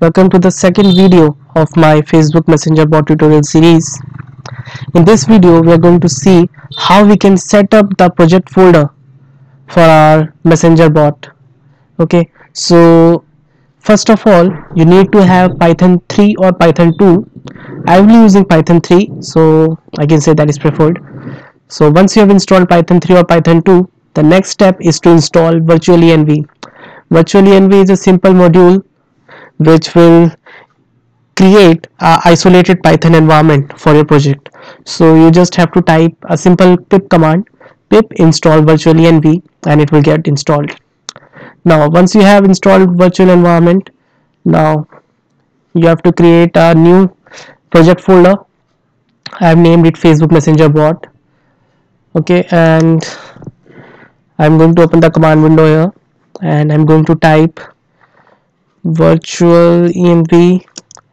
welcome to the second video of my Facebook Messenger bot tutorial series. In this video we are going to see how we can set up the project folder for our Messenger bot. Okay, so first of all you need to have Python 3 or Python 2. I will be using Python 3 so I can say that is preferred. So once you have installed Python 3 or Python 2 the next step is to install virtualenv virtualenv is a simple module which will create a isolated python environment for your project. So you just have to type a simple pip command pip install virtualenv and it will get installed. Now once you have installed virtual environment now you have to create a new project folder. I have named it Facebook Messenger bot. Okay and I'm going to open the command window here and I'm going to type virtual env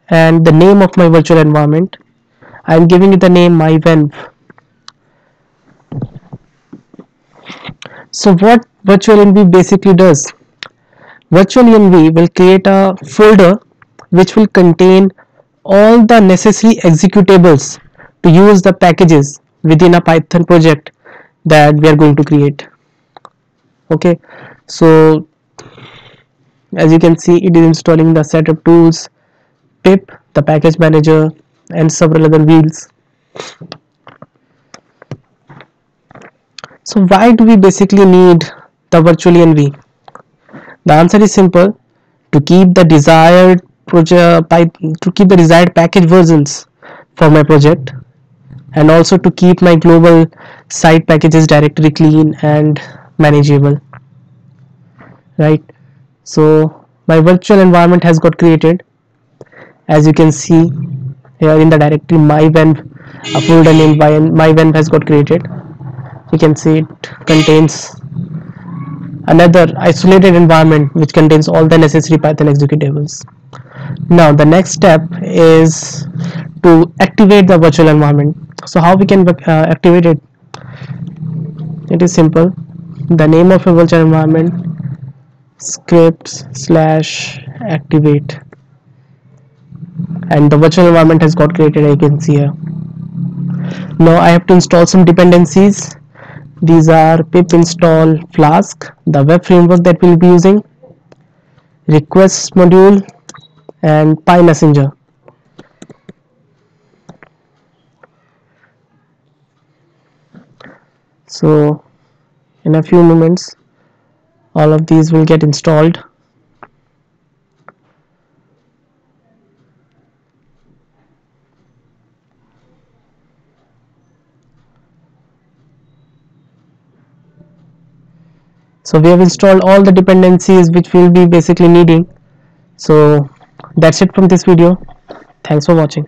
and the name of my virtual environment. I'm giving it the name myvenv so what virtual env basically does? Virtual env will create a folder which will contain all the necessary executables to use the packages within a python project that we are going to create. Okay? So as you can see it is installing the setup tools pip the package manager and several other wheels. So why do we basically need the virtualenv the answer is simple. To keep the desired project to keep the desired package versions for my project and also to keep my global site packages directory clean and manageable. Right so my virtual environment has got created. As you can see here in the directory myvenv a folder named myvenv has got created. You can see it contains another isolated environment which contains all the necessary python executables. Now the next step is to activate the virtual environment. So how we can uh, activate it? It is simple. The name of a virtual environment scripts slash activate. And the virtual environment has got created I can see here. Now I have to install some dependencies. These are pip install flask the web framework that we'll be using request module and PyMessenger so in a few moments all of these will get installed. So we have installed all the dependencies which we'll be basically needing. So that's it from this video. Thanks for watching